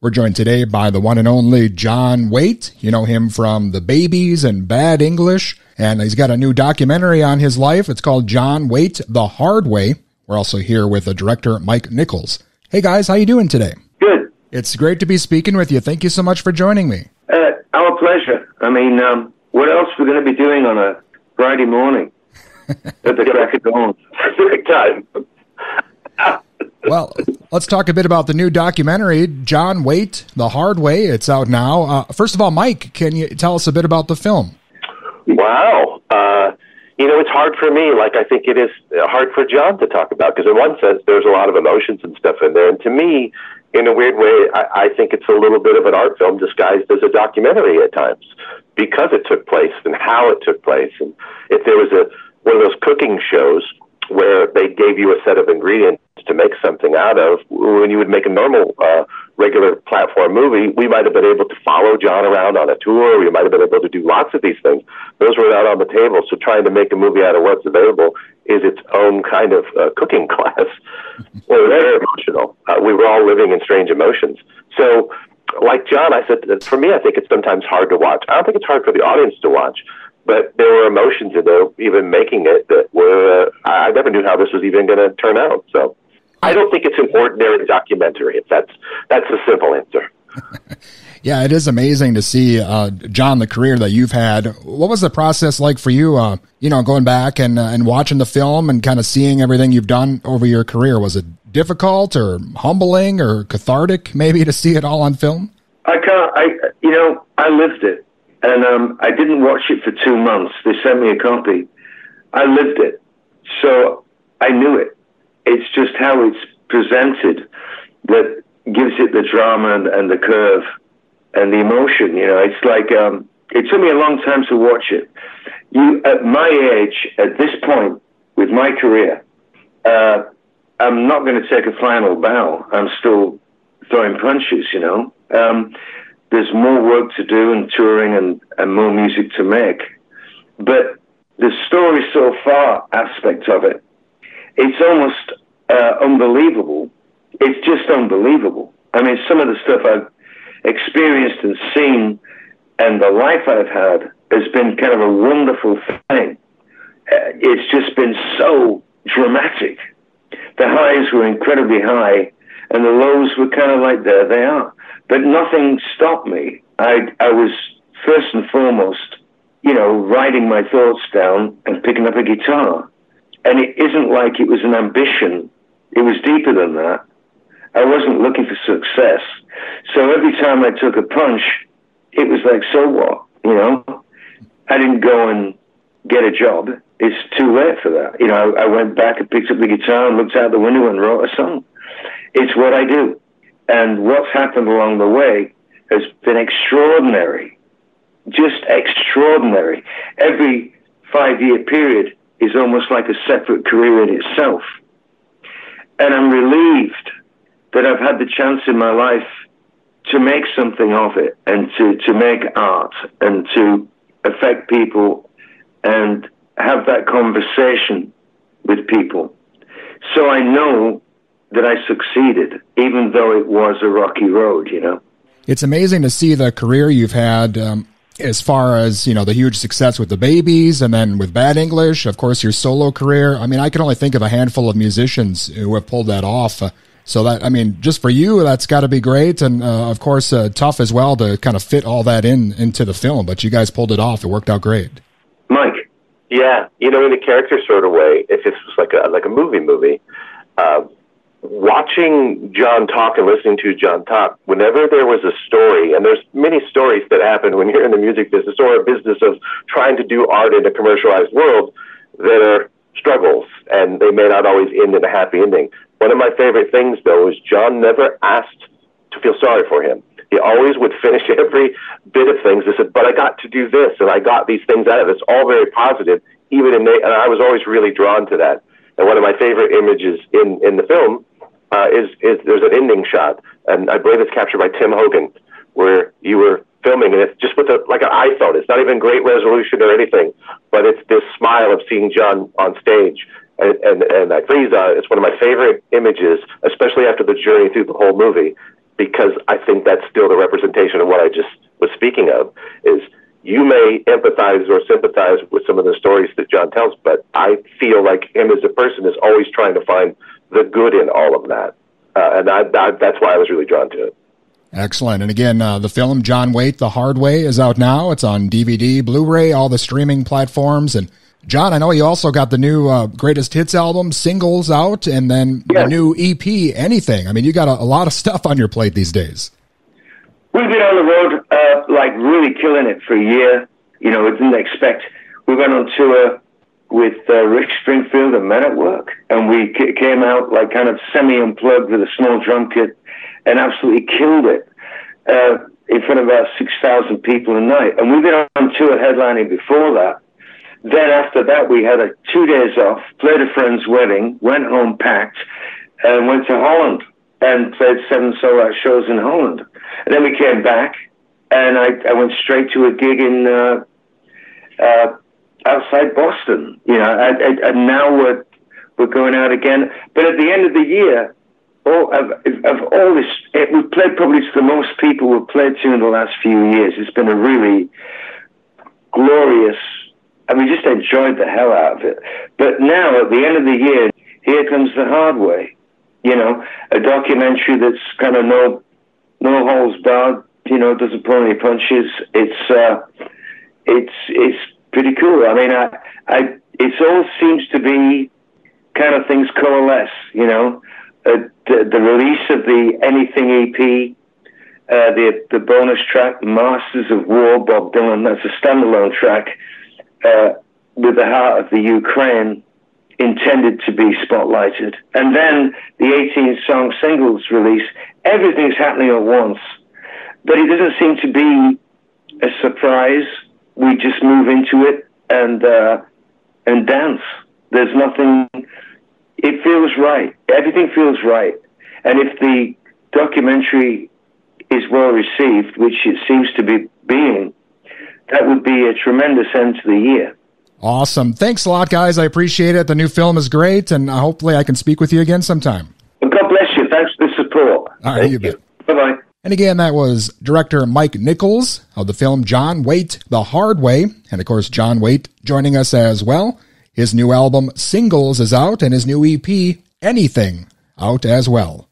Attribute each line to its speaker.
Speaker 1: We're joined today by the one and only John Waite. You know him from The Babys and Bad English, and he's got a new documentary on his life. It's called John Waite the Hard Way. We're also here with the director Mike Nichols. Hey guys, how you doing today?
Speaker 2: Good.
Speaker 1: It's great to be speaking with you. Thank you so much for joining me.
Speaker 2: Uh, our pleasure. I mean, um, what else we're going to be doing on a Friday morning at the crack of dawn? Time.
Speaker 1: Well, let's talk a bit about the new documentary, John Waite, The Hard Way. It's out now. Uh, first of all, Mike, can you tell us a bit about the film?
Speaker 3: Wow. Uh, you know, it's hard for me, like I think it is hard for John to talk about, because in one sense, there's a lot of emotions and stuff in there. And to me, in a weird way, I, I think it's a little bit of an art film disguised as a documentary at times, because it took place and how it took place. And if there was a one of those cooking shows where they gave you a set of ingredients to make something out of. When you would make a normal, uh, regular platform movie, we might have been able to follow John around on a tour. We might have been able to do lots of these things. Those were not on the table. So trying to make a movie out of what's available is its own kind of uh, cooking class. well, very emotional. Uh, we were all living in strange emotions. So, like John, I said, for me, I think it's sometimes hard to watch. I don't think it's hard for the audience to watch but there were emotions in there, even making it that were uh, I never knew how this was even going to turn out. So I don't think it's an ordinary documentary. If that's that's the simple answer.
Speaker 1: yeah, it is amazing to see uh, John the career that you've had. What was the process like for you? Uh, you know, going back and uh, and watching the film and kind of seeing everything you've done over your career. Was it difficult or humbling or cathartic, maybe, to see it all on film?
Speaker 2: I can't. I you know I lived it. And um, I didn't watch it for two months. They sent me a copy. I lived it. So I knew it. It's just how it's presented that gives it the drama and, and the curve and the emotion. You know, it's like um, it took me a long time to watch it. You, at my age, at this point with my career, uh, I'm not going to take a final bow. I'm still throwing punches. You know, um, there's more work to do and touring and, and more music to make. But the story so far aspect of it, it's almost unbelievable. It's just unbelievable. I mean, some of the stuff I've experienced and seen and the life I've had has been kind of a wonderful thing. Uh, it's just been so dramatic. The highs were incredibly high and the lows were kind of like there they are. But nothing stopped me. I, I was first and foremost, you know, writing my thoughts down and picking up a guitar. And it isn't like it was an ambition. It was deeper than that. I wasn't looking for success. So every time I took a punch, it was like, so what? You know, I didn't go and get a job. It's too late for that. You know, I, I went back and picked up the guitar and looked out the window and wrote a song. It's what I do. And what's happened along the way has been extraordinary, just extraordinary. Every five year period is almost like a separate career in itself. And I'm relieved that I've had the chance in my life to make something of it and to, to make art and to affect people and have that conversation with people. So I know that I succeeded, even though it was a rocky road, you know.
Speaker 1: It's amazing to see the career you've had um, as far as, you know, the huge success with the Babys and then with Bad English, of course, your solo career. I mean, I can only think of a handful of musicians who have pulled that off. Uh, so that, I mean, just for you, that's got to be great. And, uh, of course, uh, tough as well to kind of fit all that in into the film, but you guys pulled it off. It worked out great.
Speaker 2: Mike.
Speaker 3: Yeah. You know, in a character sort of way, if it's like a, like a movie movie, uh, watching John talk and listening to John talk, whenever there was a story, and there's many stories that happen when you're in the music business or a business of trying to do art in a commercialized world that are struggles and they may not always end in a happy ending. One of my favorite things, though, is John never asked to feel sorry for him. He always would finish every bit of things and said, But I got to do this and I got these things out of it. It's all very positive, even in, and I was always really drawn to that. And one of my favorite images in, in the film uh, is, is there's an ending shot, and I believe it's captured by Tim Hogan, where you were filming, and it's just with a, like an iPhone. It's not even great resolution or anything, but it's this smile of seeing John on stage. And, and, and I freeze, uh, it's one of my favorite images, especially after the journey through the whole movie. because I think that's still the representation of what I just was speaking of. Is you may empathize or sympathize with some of the stories that John tells, but I feel like him as a person is always trying to find the good in all of that, uh, and I, I, that's why I was really drawn to it.
Speaker 1: Excellent. And again, uh, the film John Waite, The Hard Way, is out now. It's on DVD, Blu-ray, all the streaming platforms. And John, I know you also got the new uh, greatest hits album, singles out, and then the new EP, Anything. I mean, you got a, a, lot of stuff on your plate these days.
Speaker 2: We've been on the road, uh, like really killing it for a year. You know, we didn't expect. We went on tour with uh, Rick Springfield and Men at Work, and we came out like kind of semi-unplugged with a small drum kit and absolutely killed it uh, in front of about 6,000 people a night. And we've been on tour headlining before that. Then after that, we had a two days off, played a friend's wedding, went home packed, and went to Holland and played seven solo shows in Holland. And then we came back, and I, I went straight to a gig in uh, uh, outside Boston. You know, I, I, and now we're we're going out again. But at the end of the year, all of, of all this, it, we've played probably to the most people we've played to in the last few years. It's been a really glorious, and we just enjoyed the hell out of it. But now, at the end of the year, here comes the hard way. You know, a documentary that's kind of no, no holes barred. You know, doesn't pull any punches. It's, uh, it's, it's pretty cool. I mean, I, I, it all seems to be kind of things coalesce. You know uh, the, the, release of the Anything EP, uh, the the bonus track Masters of War, Bob Dylan. That's a standalone track uh, with the heart of the Ukraine intended to be spotlighted, and then the 18 song singles release. Everything's happening at once, but it doesn't seem to be a surprise. We just move into it and uh, and dance. There's nothing it feels right. Everything feels right. And if the documentary is well received, which it seems to be being, that would be a tremendous end to the year.
Speaker 1: Awesome. Thanks a lot, guys. I appreciate it. The new film is great, and hopefully I can speak with you again sometime.
Speaker 2: Well, God bless you. Thanks for the support.
Speaker 1: All right, Thank you bet. And again, that was director Mike Nichols of the film John Waite, The Hard Way. And of course, John Waite joining us as well. His new album, Singles, is out, and his new EP, Anything, out as well.